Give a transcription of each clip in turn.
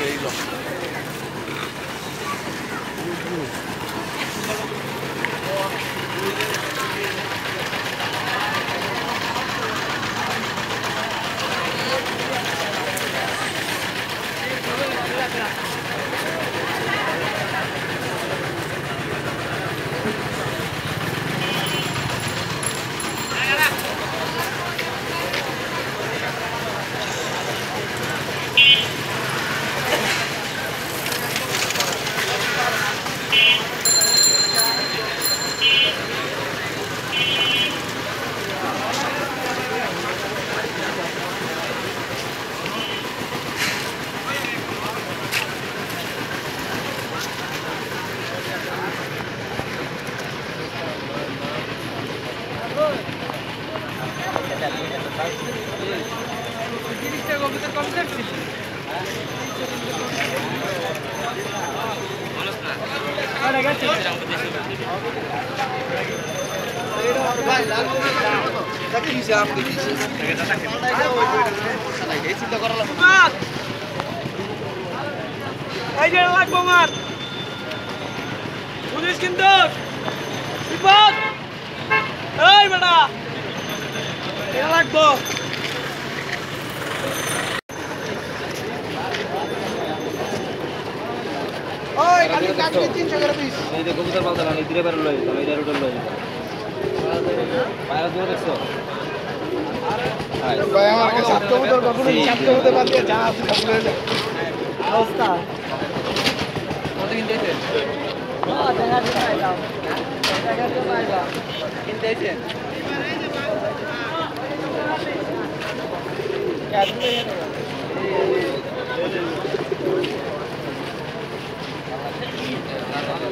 despedido. এই যে লাগবো আমার বুঝিস কিন্তু বিপদ। এই বেটা এটা লাগবো। কবুতর পালতে আমি দূরে বেরো লই আমি এটা রুটে লই। পায়রা দূরে দেখছ ভাই আমার কাছে সাত কবুতর কখনো পারলে যা আছে সব করে অবস্থা। কত কিনতে হয়েছে কিনতে হয়েছে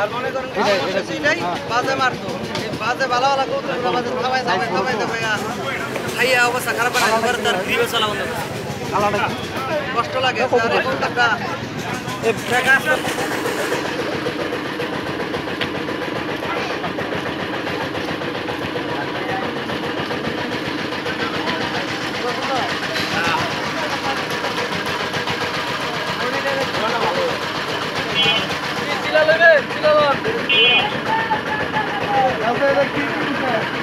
আর মনে করেন এটাই বাজে মারতো বাজে ভালো ভালো কৌতুক বাজে থামাই থামাই থামাই থামাই খাইয়া অবস্থা খারাপ বানাই এবার তার গিরিও চালা বন্ধ কষ্ট লাগে Evet, kilo var. Yazı evet, keyifli güzel.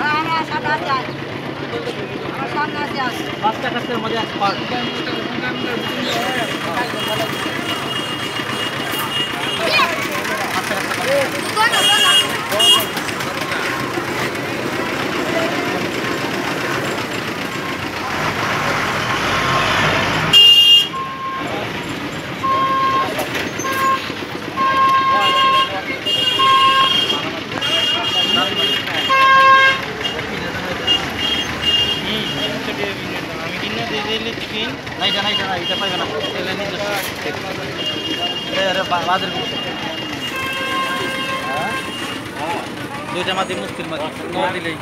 আমার সামনে আছে আজ। আমার সামনে আছে আজ। বাচ্চা ಇಲ್ಲಿ ನೈಟ್ ನೈಟ್ ನೈಟ್ ಎಪ್ಪ ಜನ ಇಲ್ಲ ನಿಲ್ಲ ಬಾದ್ರೆ দুইটা মাতি মুশকিল মাতি দিলেই